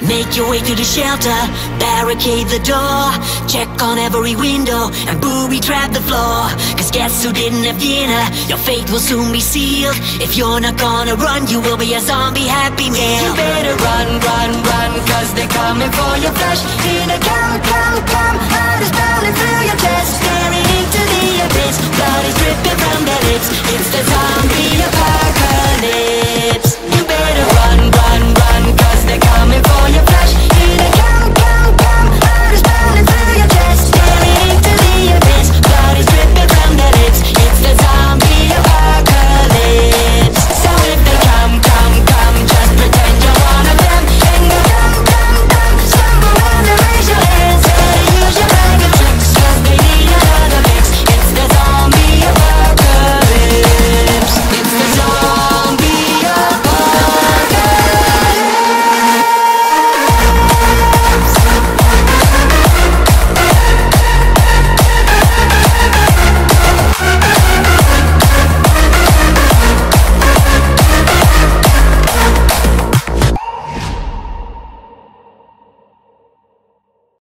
Make your way to the shelter, barricade the door Check on every window and booby trap the floor. Cause guess who didn't have dinner? Your fate will soon be sealed. If you're not gonna run, you will be a zombie happy meal. You better run, run, run Cause they're coming for your flesh. In a come, come, come Heart is pounding through your chest. Staring into the abyss Blood is dripping from their lips.